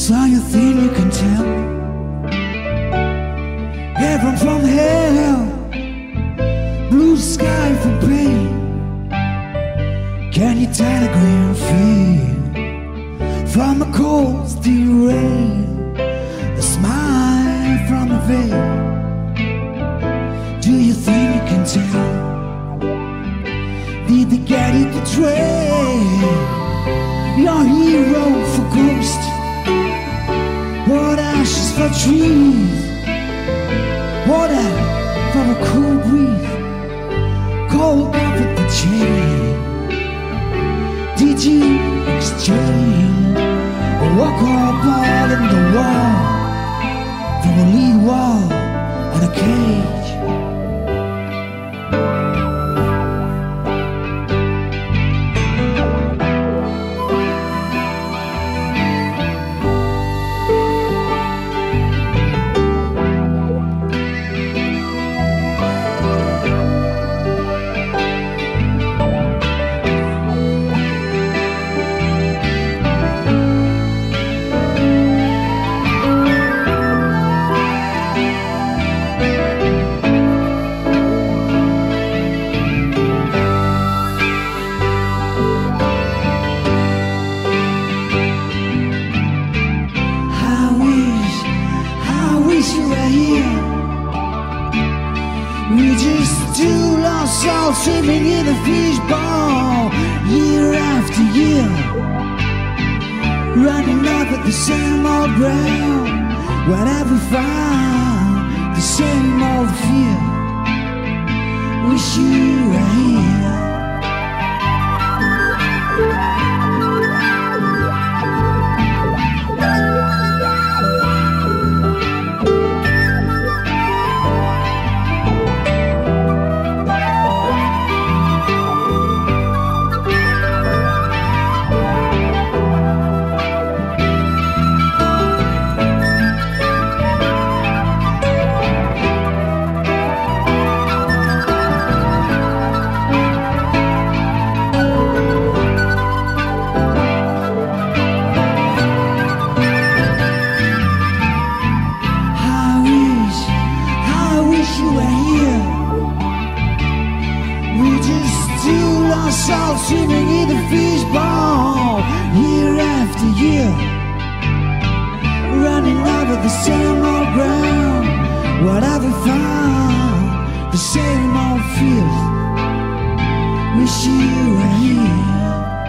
So you think you can tell? Heaven from hell. Blue sky from pain. Can you tell a green feel From a cold steel rain. A smile from a veil. Do you think you can tell? Did they get you to trade Your hero for ghost? What for trees out for a cool breeze. Cold comfort for change Did you exchange. A walk or ball in the wall. For a lead wall and a cage wish you were here. We just two lost souls swimming in a fishbowl, year after year, running up at the same old ground. Whatever found, the same old fear. Wish you were here. We just lost souls swimming in the fishbowl, year after year, running over the same old ground. What have we found? The same old fears. Wish you were here.